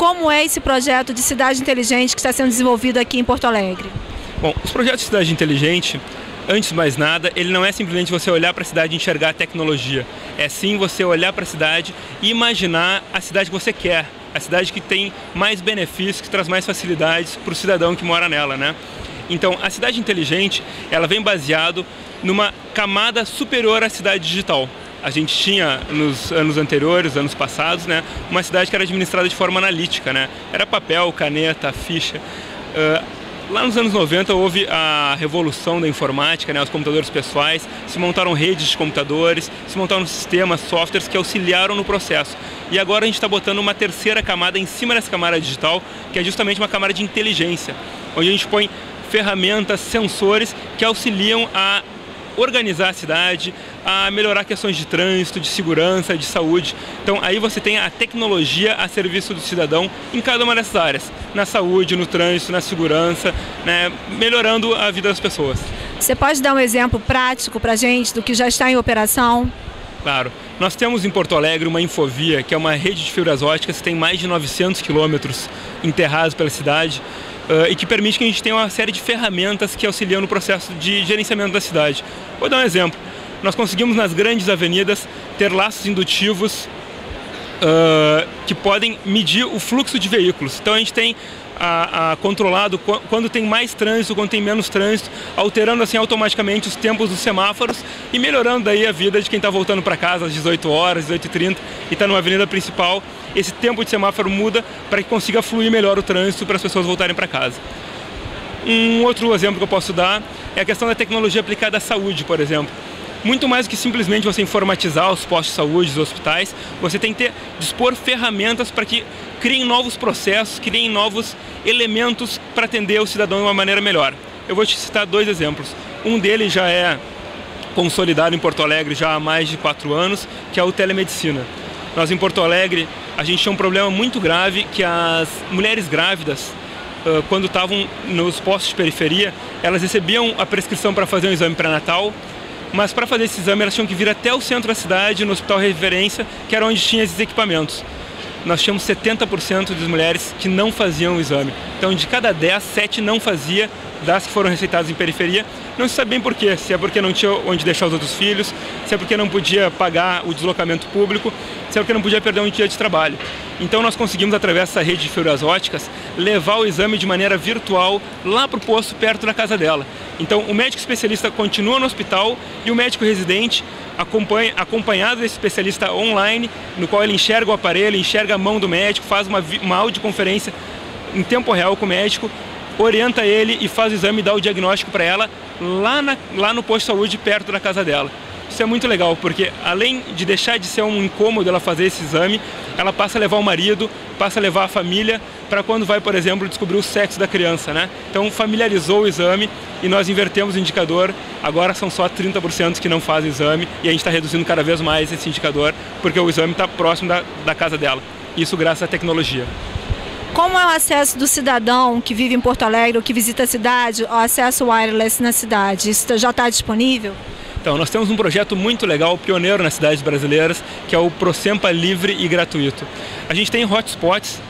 como é esse projeto de cidade inteligente que está sendo desenvolvido aqui em Porto Alegre. Bom, os projetos de cidade inteligente antes de mais nada, ele não é simplesmente você olhar para a cidade e enxergar a tecnologia. É sim você olhar para a cidade e imaginar a cidade que você quer, a cidade que tem mais benefícios, que traz mais facilidades para o cidadão que mora nela, né? Então, a cidade inteligente, ela vem baseado numa camada superior à cidade digital. A gente tinha nos anos anteriores, anos passados, né, uma cidade que era administrada de forma analítica, né? Era papel, caneta, ficha. Uh, Lá nos anos 90 houve a revolução da informática, né, os computadores pessoais, se montaram redes de computadores, se montaram sistemas, softwares que auxiliaram no processo. E agora a gente está botando uma terceira camada em cima dessa camada digital, que é justamente uma camada de inteligência, onde a gente põe ferramentas, sensores que auxiliam a organizar a cidade, a melhorar questões de trânsito, de segurança, de saúde. Então aí você tem a tecnologia a serviço do cidadão em cada uma dessas áreas, na saúde, no trânsito, na segurança, né, melhorando a vida das pessoas. Você pode dar um exemplo prático para a gente do que já está em operação? Claro. Nós temos em Porto Alegre uma infovia, que é uma rede de fibras óticas que tem mais de 900 quilômetros enterrados pela cidade e que permite que a gente tenha uma série de ferramentas que auxiliam no processo de gerenciamento da cidade. Vou dar um exemplo. Nós conseguimos nas grandes avenidas ter laços indutivos uh, que podem medir o fluxo de veículos. Então a gente tem a, a, controlado quando tem mais trânsito, quando tem menos trânsito, alterando assim automaticamente os tempos dos semáforos e melhorando daí a vida de quem está voltando para casa às 18 horas, 18h30 e está numa avenida principal. Esse tempo de semáforo muda para que consiga fluir melhor o trânsito para as pessoas voltarem para casa. Um outro exemplo que eu posso dar é a questão da tecnologia aplicada à saúde, por exemplo muito mais do que simplesmente você informatizar os postos de saúde, os hospitais, você tem que ter, dispor ferramentas para que criem novos processos, criem novos elementos para atender o cidadão de uma maneira melhor. Eu vou te citar dois exemplos. Um deles já é consolidado em Porto Alegre já há mais de quatro anos, que é o telemedicina. Nós em Porto Alegre, a gente tinha um problema muito grave que as mulheres grávidas, quando estavam nos postos de periferia, elas recebiam a prescrição para fazer um exame pré-natal, mas para fazer esse exame elas tinham que vir até o centro da cidade, no Hospital Referência, que era onde tinha esses equipamentos. Nós tínhamos 70% das mulheres que não faziam o exame. Então, de cada 10, 7 não fazia das que foram receitadas em periferia. Não se sabe bem por quê, se é porque não tinha onde deixar os outros filhos, se é porque não podia pagar o deslocamento público, se é porque não podia perder um dia de trabalho. Então nós conseguimos, através dessa rede de fibras óticas, levar o exame de maneira virtual lá para o posto perto da casa dela. Então o médico especialista continua no hospital e o médico residente acompanha, acompanhado desse especialista online, no qual ele enxerga o aparelho, enxerga a mão do médico, faz uma, uma audioconferência em tempo real com o médico, orienta ele e faz o exame e dá o diagnóstico para ela lá, na, lá no posto de saúde perto da casa dela. Isso é muito legal, porque além de deixar de ser um incômodo ela fazer esse exame, ela passa a levar o marido, passa a levar a família para quando vai, por exemplo, descobrir o sexo da criança, né? Então familiarizou o exame e nós invertemos o indicador. Agora são só 30% que não fazem exame e a gente está reduzindo cada vez mais esse indicador porque o exame está próximo da, da casa dela. Isso graças à tecnologia. Como é o acesso do cidadão que vive em Porto Alegre ou que visita a cidade, o acesso wireless na cidade? Isso já está disponível? Então, nós temos um projeto muito legal, pioneiro nas cidades brasileiras, que é o Procempa Livre e Gratuito. A gente tem hotspots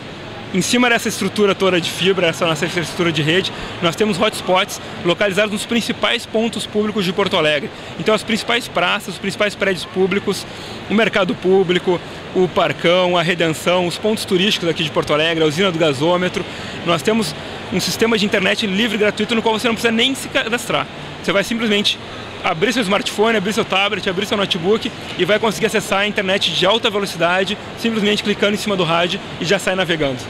em cima dessa estrutura toda de fibra, essa nossa estrutura de rede, nós temos hotspots localizados nos principais pontos públicos de Porto Alegre. Então, as principais praças, os principais prédios públicos, o mercado público, o Parcão, a Redenção, os pontos turísticos aqui de Porto Alegre, a usina do gasômetro. Nós temos um sistema de internet livre e gratuito no qual você não precisa nem se cadastrar. Você vai simplesmente abrir seu smartphone, abrir seu tablet, abrir seu notebook e vai conseguir acessar a internet de alta velocidade simplesmente clicando em cima do rádio e já sai navegando.